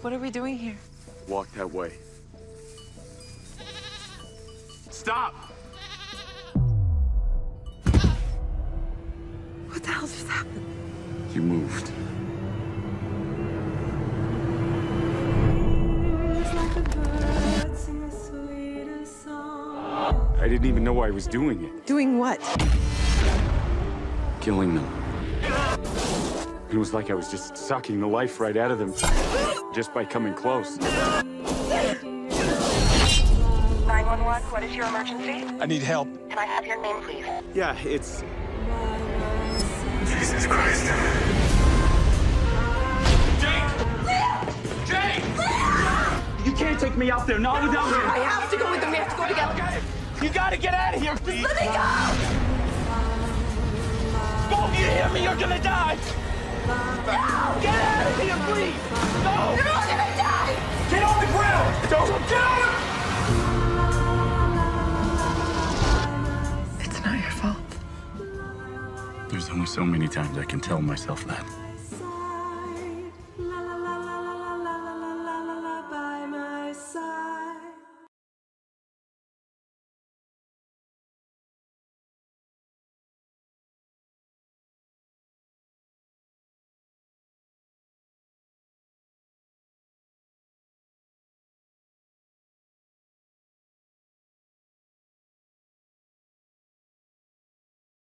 What are we doing here? Walk that way. Stop! What the hell just happened? You moved. I didn't even know I was doing it. Doing what? Killing them. It was like I was just sucking the life right out of them just by coming close. 911, what is your emergency? I need help. Can I have your name, please? Yeah, it's. Jesus Christ. Jake! Jake! You can't take me out there, not without him! I have to go with them. We have to go together. You gotta get out of here, please! Let me go! Both you hear me, you're gonna die! No! Get out of here, please! No! You're all gonna die! Get on the ground! Don't get on It's not your fault. There's only so many times I can tell myself that.